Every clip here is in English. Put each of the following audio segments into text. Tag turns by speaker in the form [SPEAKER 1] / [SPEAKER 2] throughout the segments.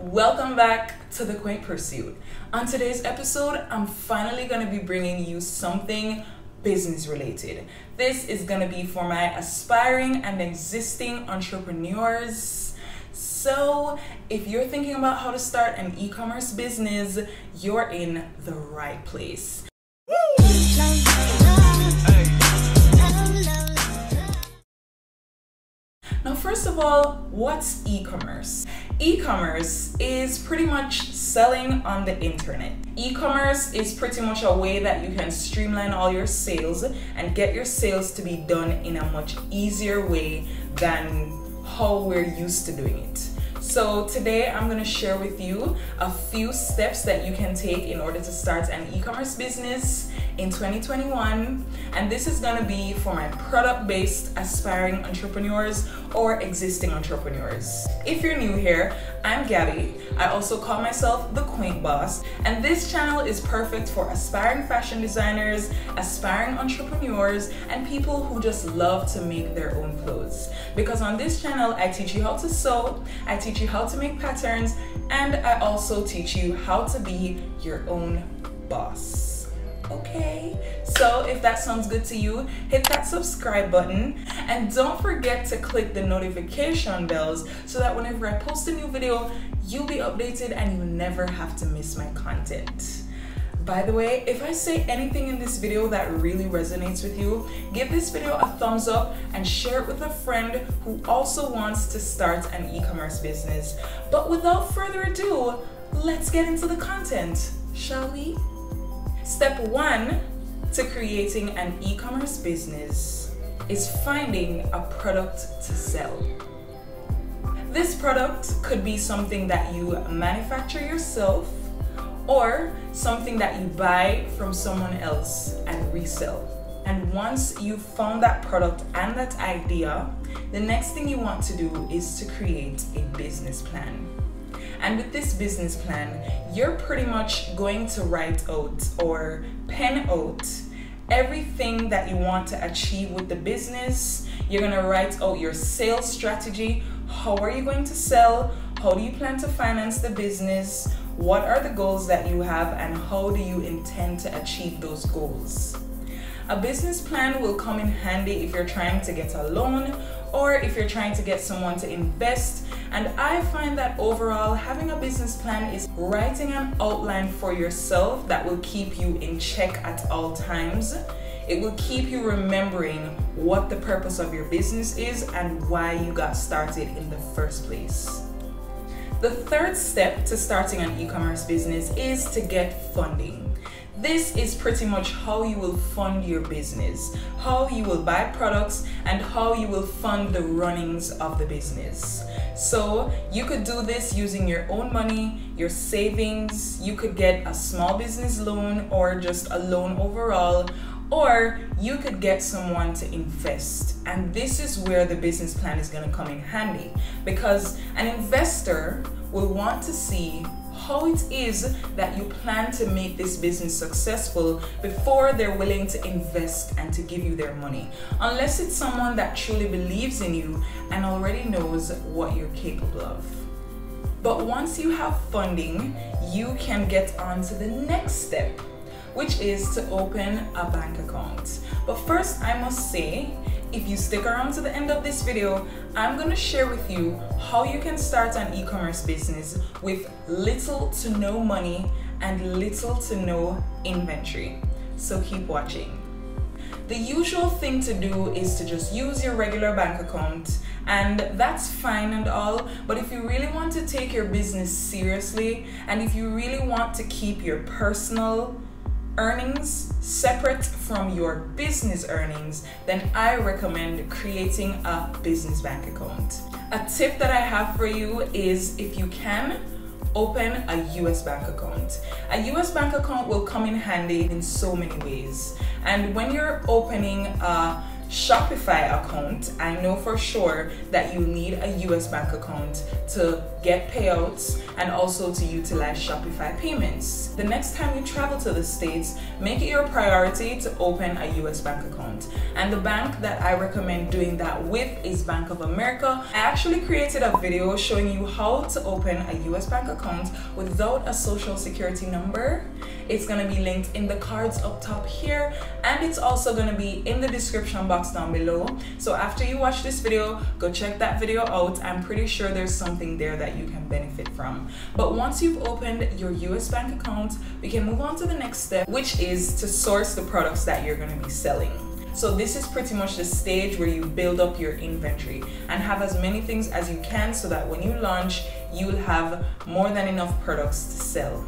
[SPEAKER 1] Welcome back to The Quaint Pursuit. On today's episode, I'm finally going to be bringing you something business related. This is going to be for my aspiring and existing entrepreneurs. So, if you're thinking about how to start an e commerce business, you're in the right place. Of all, what's e commerce? E commerce is pretty much selling on the internet. E commerce is pretty much a way that you can streamline all your sales and get your sales to be done in a much easier way than how we're used to doing it. So today I'm going to share with you a few steps that you can take in order to start an e-commerce business in 2021 and this is to be for my product-based aspiring entrepreneurs or existing entrepreneurs. If you're new here, I'm Gabby. I also call myself the Quaint Boss and this channel is perfect for aspiring fashion designers, aspiring entrepreneurs and people who just love to make their own clothes. Because on this channel I teach you how to sew, I teach you how to make patterns, and I also teach you how to be your own boss okay so if that sounds good to you hit that subscribe button and don't forget to click the notification bells so that whenever i post a new video you'll be updated and you'll never have to miss my content by the way, if I say anything in this video that really resonates with you, give this video a thumbs up and share it with a friend who also wants to start an e-commerce business. But without further ado, let's get into the content, shall we? Step one to creating an e-commerce business is finding a product to sell. This product could be something that you manufacture yourself or something that you buy from someone else and resell. And once you've found that product and that idea, the next thing you want to do is to create a business plan. And with this business plan, you're pretty much going to write out or pen out everything that you want to achieve with the business. You're going to write out your sales strategy. How are you going to sell? How do you plan to finance the business? What are the goals that you have and how do you intend to achieve those goals? A business plan will come in handy if you're trying to get a loan or if you're trying to get someone to invest. And I find that overall, having a business plan is writing an outline for yourself that will keep you in check at all times. It will keep you remembering what the purpose of your business is and why you got started in the first place. The third step to starting an e commerce business is to get funding. This is pretty much how you will fund your business, how you will buy products, and how you will fund the runnings of the business. So, you could do this using your own money, your savings, you could get a small business loan or just a loan overall, or you could get someone to invest. And this is where the business plan is going to come in handy because an investor will want to see how it is that you plan to make this business successful before they're willing to invest and to give you their money. Unless it's someone that truly believes in you and already knows what you're capable of. But once you have funding, you can get on to the next step, which is to open a bank account. But first, I must say, if you stick around to the end of this video, I'm gonna share with you how you can start an e-commerce business with little to no money and little to no inventory. So keep watching. The usual thing to do is to just use your regular bank account and that's fine and all but if you really want to take your business seriously and if you really want to keep your personal earnings separate from your business earnings, then I recommend creating a business bank account. A tip that I have for you is if you can, open a US bank account. A US bank account will come in handy in so many ways. And when you're opening a Shopify account, I know for sure that you need a US bank account to get payouts and also to utilize Shopify payments. The next time you travel to the States, make it your priority to open a US bank account. And the bank that I recommend doing that with is Bank of America. I actually created a video showing you how to open a US bank account without a social security number. It's gonna be linked in the cards up top here and it's also gonna be in the description box down below. So after you watch this video, go check that video out. I'm pretty sure there's something there that you can benefit from. But once you've opened your US bank account, we can move on to the next step, which is to source the products that you're gonna be selling. So this is pretty much the stage where you build up your inventory and have as many things as you can so that when you launch, you'll have more than enough products to sell.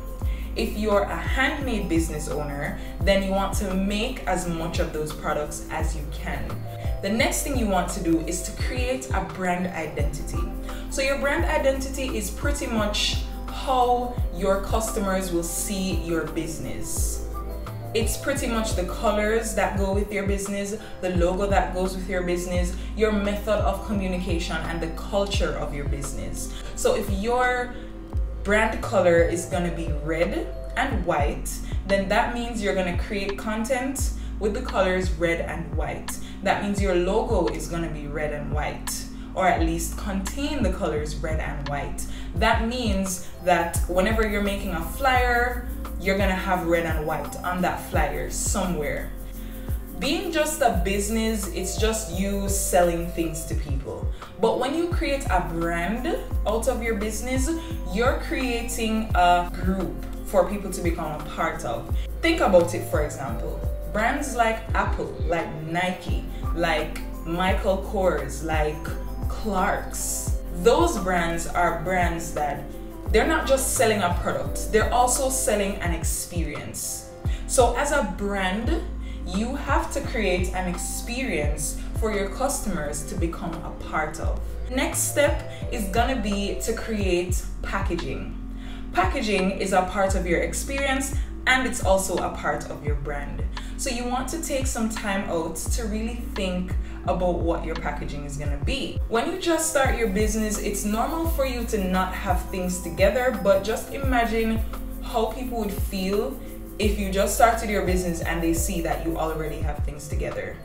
[SPEAKER 1] If you're a handmade business owner, then you want to make as much of those products as you can. The next thing you want to do is to create a brand identity. So your brand identity is pretty much how your customers will see your business. It's pretty much the colors that go with your business, the logo that goes with your business, your method of communication, and the culture of your business. So if your brand color is gonna be red and white, then that means you're gonna create content with the colors red and white. That means your logo is gonna be red and white, or at least contain the colors red and white. That means that whenever you're making a flyer, you're gonna have red and white on that flyer somewhere being just a business, it's just you selling things to people. But when you create a brand out of your business, you're creating a group for people to become a part of. Think about it, for example. Brands like Apple, like Nike, like Michael Kors, like Clarks. Those brands are brands that they're not just selling a product, they're also selling an experience. So, as a brand, you have to create an experience for your customers to become a part of. Next step is gonna be to create packaging. Packaging is a part of your experience and it's also a part of your brand. So you want to take some time out to really think about what your packaging is gonna be. When you just start your business, it's normal for you to not have things together, but just imagine how people would feel if you just started your business and they see that you already have things together.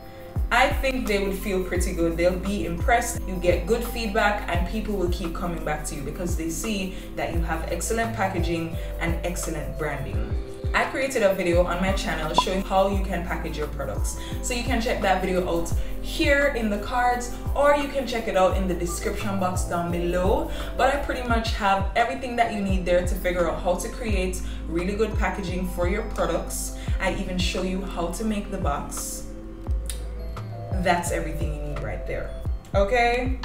[SPEAKER 1] I think they would feel pretty good. They'll be impressed. You get good feedback, and people will keep coming back to you because they see that you have excellent packaging and excellent branding. I created a video on my channel showing how you can package your products. So you can check that video out here in the cards or you can check it out in the description box down below. But I pretty much have everything that you need there to figure out how to create really good packaging for your products. I even show you how to make the box. That's everything you need right there. Okay?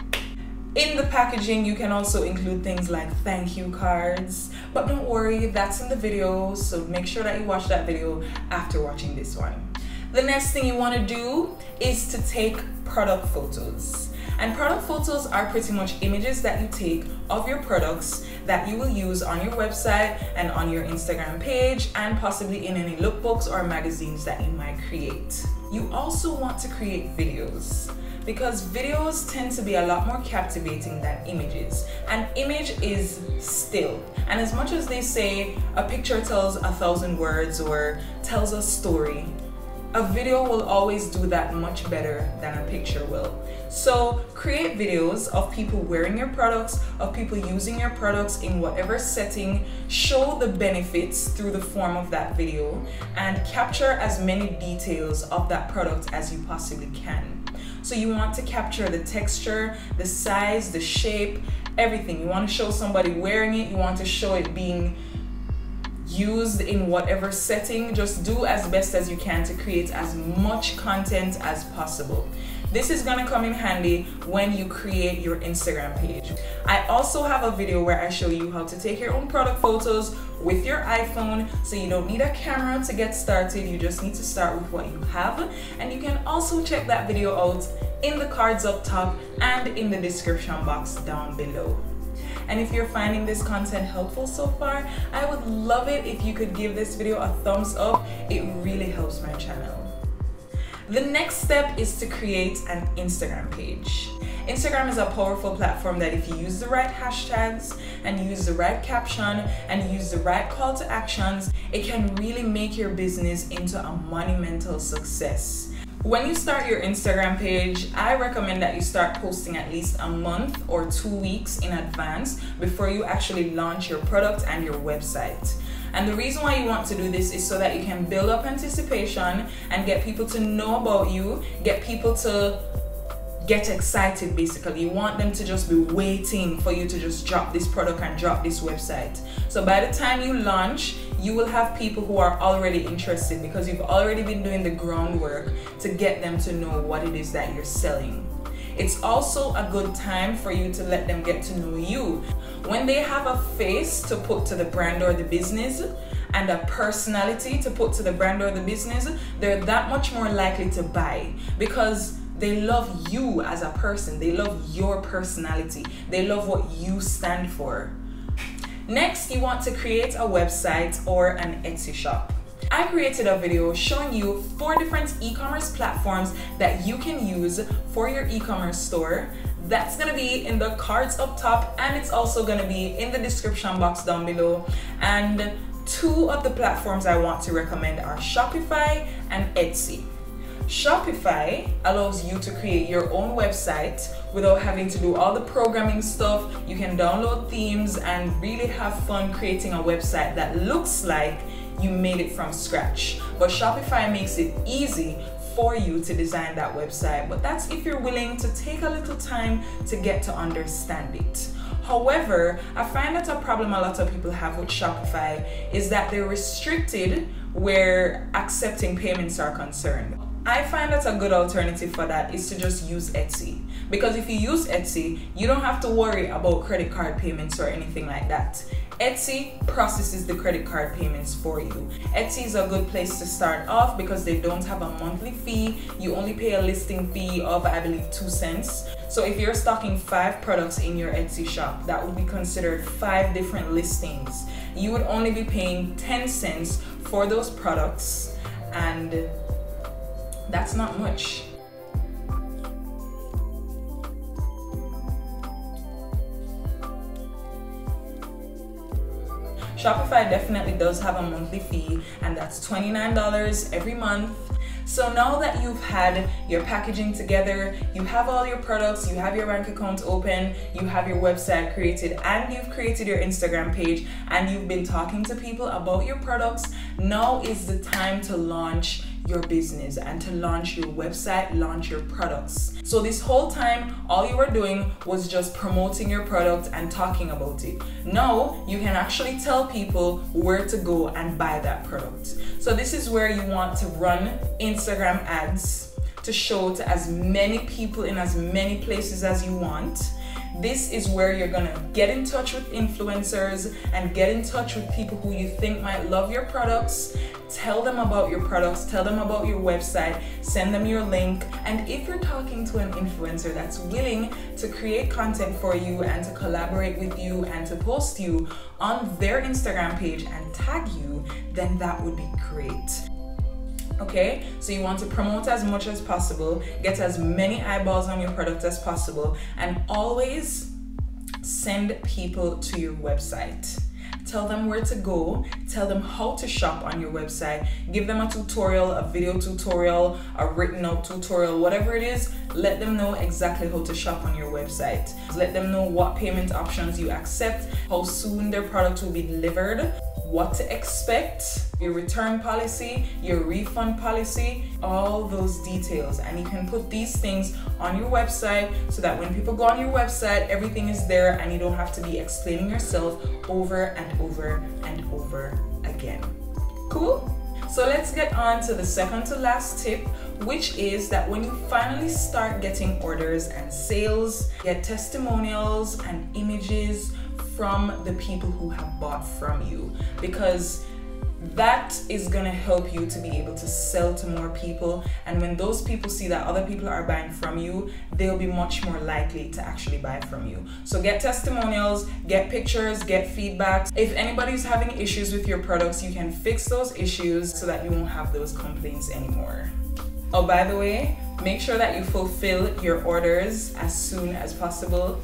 [SPEAKER 1] In the packaging, you can also include things like thank you cards, but don't worry, that's in the video, so make sure that you watch that video after watching this one. The next thing you want to do is to take product photos. And product photos are pretty much images that you take of your products that you will use on your website and on your Instagram page and possibly in any lookbooks or magazines that you might create. You also want to create videos because videos tend to be a lot more captivating than images. An image is still. And as much as they say a picture tells a thousand words or tells a story, a video will always do that much better than a picture will. So create videos of people wearing your products, of people using your products in whatever setting, show the benefits through the form of that video, and capture as many details of that product as you possibly can. So you want to capture the texture, the size, the shape, everything. You want to show somebody wearing it, you want to show it being used in whatever setting. Just do as best as you can to create as much content as possible. This is gonna come in handy when you create your Instagram page. I also have a video where I show you how to take your own product photos with your iPhone so you don't need a camera to get started. You just need to start with what you have. And you can also check that video out in the cards up top and in the description box down below. And if you're finding this content helpful so far, I would love it if you could give this video a thumbs up. It really helps my channel. The next step is to create an Instagram page. Instagram is a powerful platform that if you use the right hashtags and use the right caption and use the right call to actions, it can really make your business into a monumental success. When you start your Instagram page, I recommend that you start posting at least a month or two weeks in advance before you actually launch your product and your website. And the reason why you want to do this is so that you can build up anticipation and get people to know about you, get people to get excited basically. You want them to just be waiting for you to just drop this product and drop this website. So by the time you launch you will have people who are already interested because you've already been doing the groundwork to get them to know what it is that you're selling. It's also a good time for you to let them get to know you when they have a face to put to the brand or the business and a personality to put to the brand or the business, they're that much more likely to buy because they love you as a person. They love your personality. They love what you stand for. Next, you want to create a website or an Etsy shop. I created a video showing you four different e-commerce platforms that you can use for your e-commerce store. That's gonna be in the cards up top and it's also gonna be in the description box down below. And two of the platforms I want to recommend are Shopify and Etsy. Shopify allows you to create your own website without having to do all the programming stuff. You can download themes and really have fun creating a website that looks like you made it from scratch. But Shopify makes it easy for you to design that website, but that's if you're willing to take a little time to get to understand it. However, I find that a problem a lot of people have with Shopify is that they're restricted where accepting payments are concerned. I find that a good alternative for that is to just use Etsy. Because if you use Etsy, you don't have to worry about credit card payments or anything like that. Etsy processes the credit card payments for you. Etsy is a good place to start off because they don't have a monthly fee. You only pay a listing fee of, I believe, two cents. So if you're stocking five products in your Etsy shop, that would be considered five different listings. You would only be paying 10 cents for those products and that's not much. Shopify definitely does have a monthly fee, and that's $29 every month. So now that you've had your packaging together, you have all your products, you have your bank account open, you have your website created, and you've created your Instagram page, and you've been talking to people about your products, now is the time to launch your business and to launch your website, launch your products. So, this whole time, all you were doing was just promoting your product and talking about it. Now, you can actually tell people where to go and buy that product. So, this is where you want to run Instagram ads to show to as many people in as many places as you want this is where you're gonna get in touch with influencers and get in touch with people who you think might love your products. Tell them about your products, tell them about your website, send them your link. And if you're talking to an influencer that's willing to create content for you and to collaborate with you and to post you on their Instagram page and tag you, then that would be great okay? So you want to promote as much as possible get as many eyeballs on your product as possible and always send people to your website tell them where to go. Tell them how to shop on your website. Give them a tutorial a video tutorial a written out tutorial whatever it is. Let them know exactly how to shop on your website. Let them know what payment options you accept how soon their product will be delivered what to expect, your return policy, your refund policy, all those details. And you can put these things on your website so that when people go on your website, everything is there and you don't have to be explaining yourself over and over and over again. Cool? So let's get on to the second to last tip, which is that when you finally start getting orders and sales, get testimonials and images from the people who have bought from you because that is gonna help you to be able to sell to more people. And when those people see that other people are buying from you, they'll be much more likely to actually buy from you. So get testimonials, get pictures, get feedback. If anybody's having issues with your products, you can fix those issues so that you won't have those complaints anymore. Oh, by the way, make sure that you fulfill your orders as soon as possible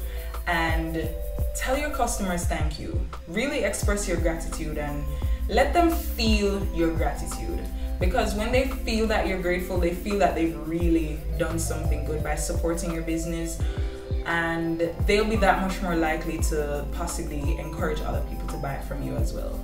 [SPEAKER 1] and tell your customers thank you. Really express your gratitude and let them feel your gratitude. Because when they feel that you're grateful, they feel that they've really done something good by supporting your business and they'll be that much more likely to possibly encourage other people to buy from you as well.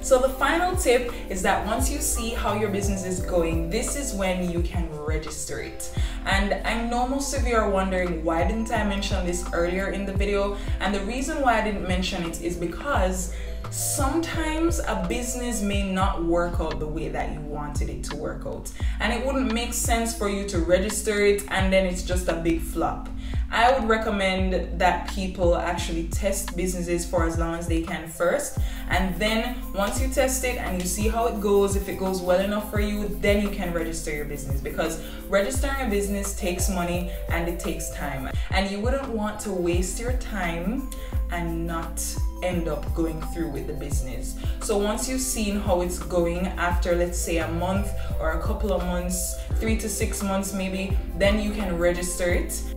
[SPEAKER 1] So the final tip is that once you see how your business is going, this is when you can register it. And I know most of you are wondering why didn't I mention this earlier in the video? And the reason why I didn't mention it is because sometimes a business may not work out the way that you wanted it to work out. And it wouldn't make sense for you to register it and then it's just a big flop. I would recommend that people actually test businesses for as long as they can first. And then once you test it and you see how it goes, if it goes well enough for you, then you can register your business because registering a business takes money and it takes time. And you wouldn't want to waste your time and not end up going through with the business. So once you've seen how it's going after let's say a month or a couple of months, 3 to 6 months maybe, then you can register it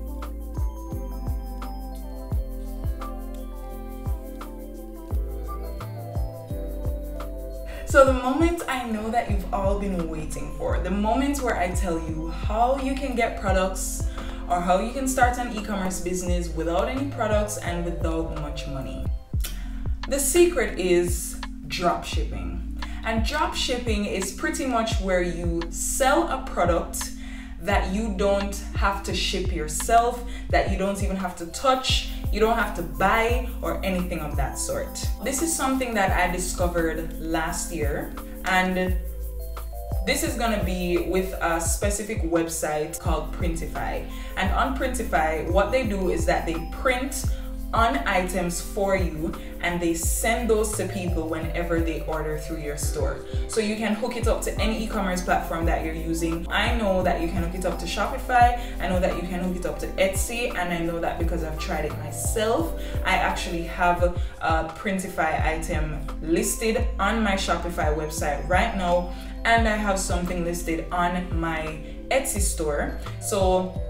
[SPEAKER 1] So, the moment I know that you've all been waiting for, the moment where I tell you how you can get products or how you can start an e commerce business without any products and without much money. The secret is drop shipping. And drop shipping is pretty much where you sell a product that you don't have to ship yourself, that you don't even have to touch, you don't have to buy or anything of that sort. This is something that I discovered last year and this is gonna be with a specific website called Printify. And on Printify, what they do is that they print on items for you and they send those to people whenever they order through your store. So you can hook it up to any e-commerce platform that you're using. I know that you can hook it up to Shopify, I know that you can hook it up to Etsy, and I know that because I've tried it myself. I actually have a Printify item listed on my Shopify website right now, and I have something listed on my Etsy store. So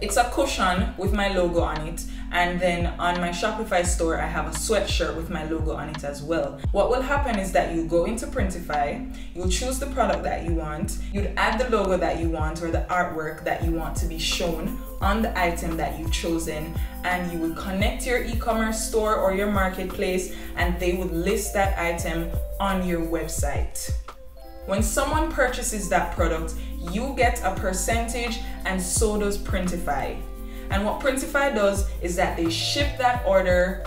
[SPEAKER 1] it's a cushion with my logo on it and then on my Shopify store, I have a sweatshirt with my logo on it as well. What will happen is that you go into Printify, you'll choose the product that you want, you'd add the logo that you want or the artwork that you want to be shown on the item that you've chosen, and you would connect your e commerce store or your marketplace, and they would list that item on your website. When someone purchases that product, you get a percentage, and so does Printify. And what Printify does is that they ship that order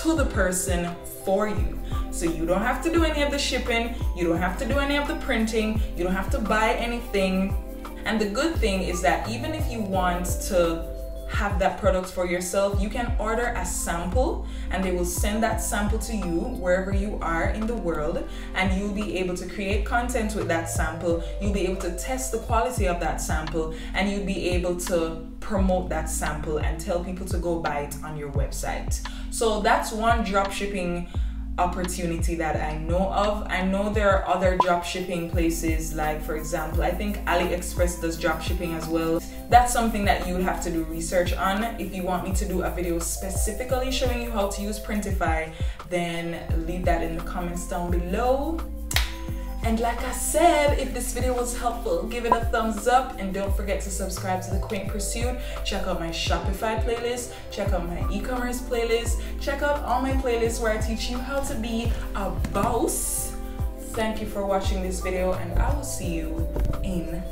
[SPEAKER 1] to the person for you. So you don't have to do any of the shipping, you don't have to do any of the printing, you don't have to buy anything. And the good thing is that even if you want to have that product for yourself, you can order a sample and they will send that sample to you wherever you are in the world and you'll be able to create content with that sample. You'll be able to test the quality of that sample and you'll be able to promote that sample and tell people to go buy it on your website. So that's one drop shipping opportunity that I know of. I know there are other drop shipping places, like for example, I think AliExpress does drop shipping as well. That's something that you would have to do research on. If you want me to do a video specifically showing you how to use Printify, then leave that in the comments down below. And like I said, if this video was helpful, give it a thumbs up and don't forget to subscribe to The Quaint Pursuit. Check out my Shopify playlist, check out my e-commerce playlist, check out all my playlists where I teach you how to be a boss. Thank you for watching this video and I will see you in